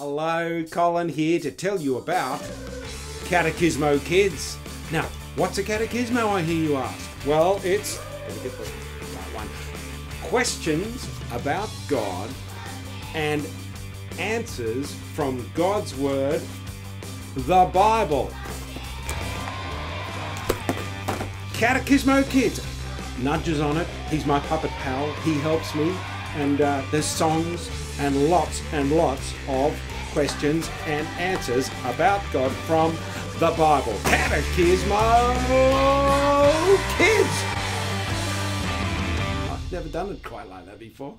Hello, Colin here to tell you about Catechismo Kids. Now, what's a catechismo, I hear you ask? Well, it's, questions about God and answers from God's Word, the Bible. Catechismo Kids. Nudges on it. He's my puppet pal. He helps me. And uh, there's songs and lots and lots of questions and answers about God from the Bible. Catechismo Kids. I've never done it quite like that before.